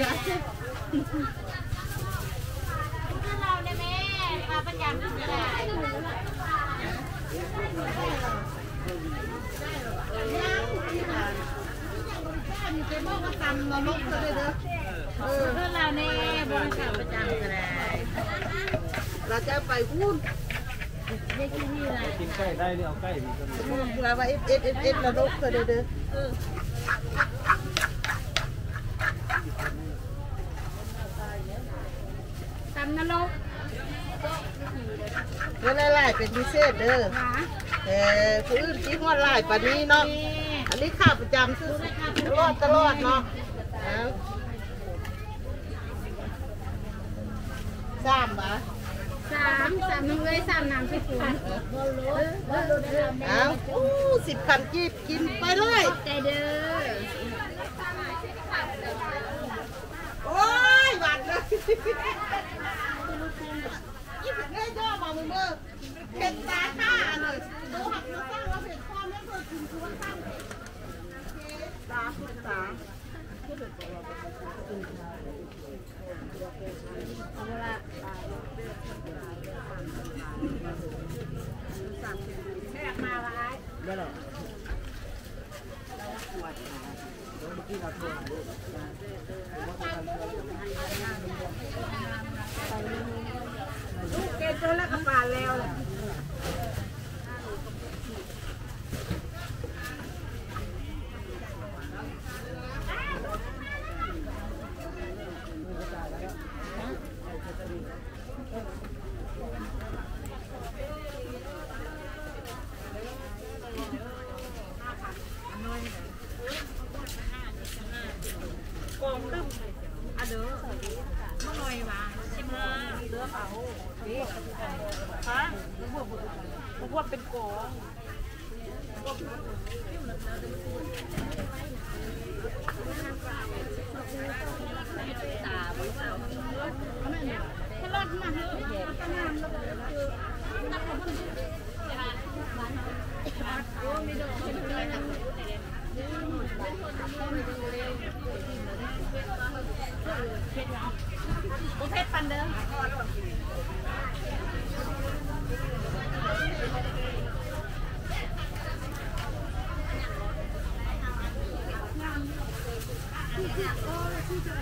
กูซึ่งนี่นะคือเราเนี่ยแม่มาประจำที่ไหนยังที่บ้านข้ามีไปบอกว่าตำนรกเลยเด้อเออคือเราเนี่ยบริษัทประจำก็ได้เราจะไปพูดได้ที่นี่แหละกินใกล้ได้นี่เอาใกล้ดีก็มีเราว่าเอสเอสเอสเอสนรกเลยเด้อเออ ตำนรกเงินอะไรเป็นพิเศษเด้อหาแต่ผู้อื่นคิดว่าหลายปานนี้เนาะอันนี้ข้าประจำซื้อตลอดตลอดเนาะเอาสามบาทสามสามน้องเลยสามน้ำพี่ปุ๋ยเอาอู้สิบพันกีบกินไปเลย ใจเด้อ โอ้ย ยี่สิบได้ย่อมามึงเมื่อเผ็ดตาข้าเลยดูหักดูสร้างแล้วเผ็ดความไม่เคยกินคือว่าตั้งตาคุณตาเอาละแม่มาละไอ้ได้หรอ ลูกเกจแล้วก็ปาแล้วแหละ กองตึ้มอะเด้อมาหน่อยมาชิมมาเลือกเอาฮะ พวกว่าเป็นกอเพชรปันเด้อ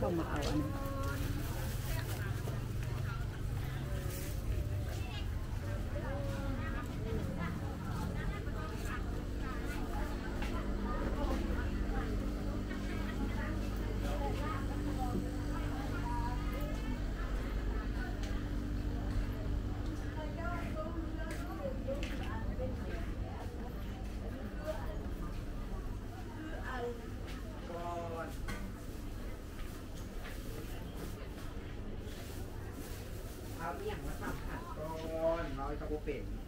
เต้องมาเอาอันนี้ เอาเอี่ยงมาสับขัดก่อน เร